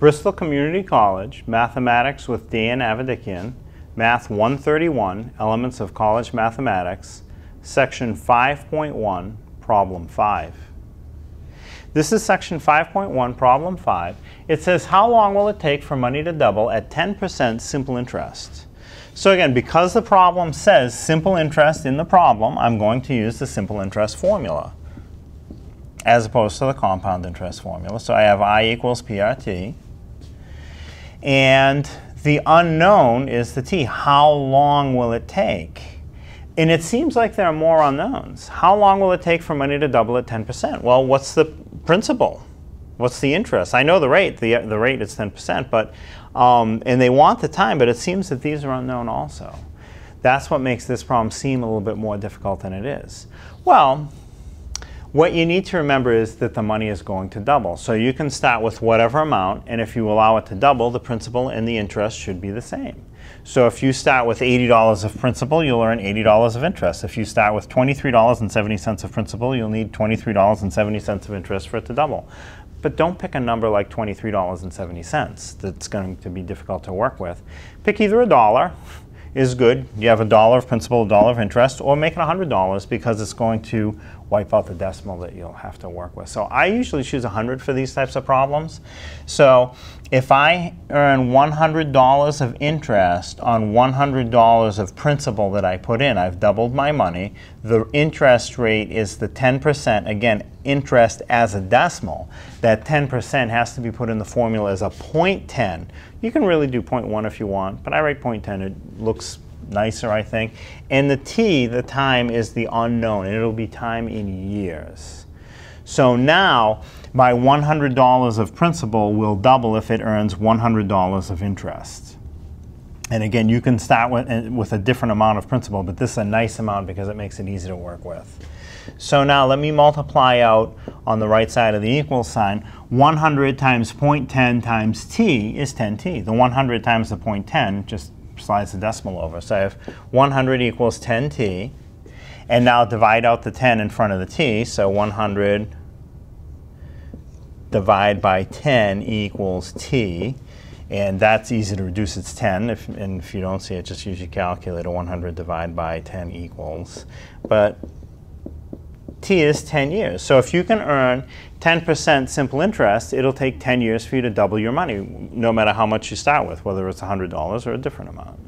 Bristol Community College, Mathematics with Dan Avedikian, Math 131, Elements of College Mathematics, Section 5.1, Problem 5. This is Section 5.1, Problem 5. It says, how long will it take for money to double at 10% simple interest? So again, because the problem says simple interest in the problem, I'm going to use the simple interest formula as opposed to the compound interest formula. So I have I equals PRT. And the unknown is the T. How long will it take? And it seems like there are more unknowns. How long will it take for money to double at 10%? Well, what's the principal? What's the interest? I know the rate. The, the rate is 10%, but um, and they want the time, but it seems that these are unknown also. That's what makes this problem seem a little bit more difficult than it is. Well, what you need to remember is that the money is going to double. So you can start with whatever amount, and if you allow it to double, the principal and the interest should be the same. So if you start with $80 of principal, you'll earn $80 of interest. If you start with $23.70 of principal, you'll need $23.70 of interest for it to double. But don't pick a number like $23.70 that's going to be difficult to work with. Pick either a dollar is good. You have a dollar of principal, a dollar of interest, or make it $100 because it's going to wipe out the decimal that you'll have to work with. So I usually choose 100 for these types of problems. So if I earn $100 of interest on $100 of principal that I put in, I've doubled my money. The interest rate is the 10%, again, interest as a decimal. That 10% has to be put in the formula as a 0.10. You can really do 0.1 if you want, but I write 0.10. It looks nicer, I think. And the t, the time, is the unknown, and it'll be time in years. So now, my $100 of principal will double if it earns $100 of interest. And again, you can start with, uh, with a different amount of principal, but this is a nice amount because it makes it easy to work with. So now let me multiply out on the right side of the equal sign. 100 times 0.10 times t is 10t. The 100 times the 0.10 just slides the decimal over. So I have 100 equals 10t. And now divide out the 10 in front of the t. So 100 divide by 10 equals t. And that's easy to reduce. It's 10. If, and if you don't see it, just use your calculator. 100 divided by 10 equals. But t is 10 years. So if you can earn 10% simple interest, it'll take 10 years for you to double your money, no matter how much you start with, whether it's $100 or a different amount.